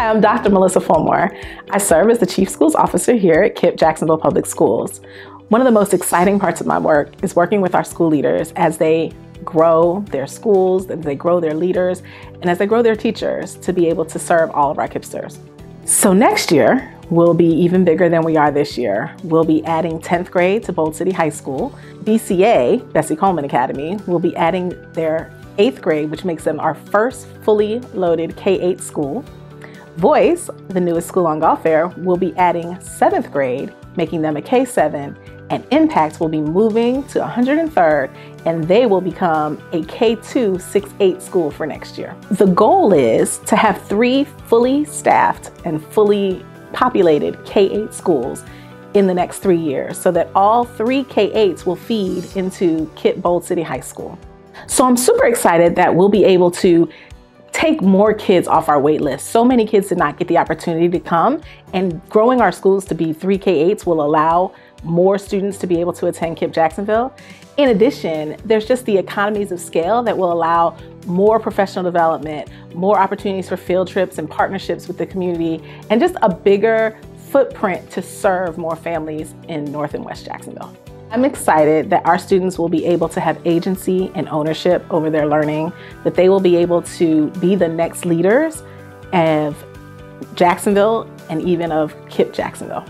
I'm Dr. Melissa Fulmore. I serve as the Chief Schools Officer here at KIPP Jacksonville Public Schools. One of the most exciting parts of my work is working with our school leaders as they grow their schools, as they grow their leaders, and as they grow their teachers to be able to serve all of our KIPPsters. So next year, we'll be even bigger than we are this year. We'll be adding 10th grade to Bold City High School. BCA, Bessie Coleman Academy, will be adding their eighth grade, which makes them our first fully loaded K-8 school. Voice, the newest school on Golfair, will be adding seventh grade, making them a K7, and Impact will be moving to 103rd and they will become a K2 6-8 school for next year. The goal is to have three fully staffed and fully populated K8 schools in the next three years so that all three K8s will feed into KIPP Bold City High School. So I'm super excited that we'll be able to take more kids off our wait list. So many kids did not get the opportunity to come and growing our schools to be 3K8s will allow more students to be able to attend KIPP Jacksonville. In addition, there's just the economies of scale that will allow more professional development, more opportunities for field trips and partnerships with the community, and just a bigger footprint to serve more families in North and West Jacksonville. I'm excited that our students will be able to have agency and ownership over their learning, that they will be able to be the next leaders of Jacksonville and even of KIPP Jacksonville.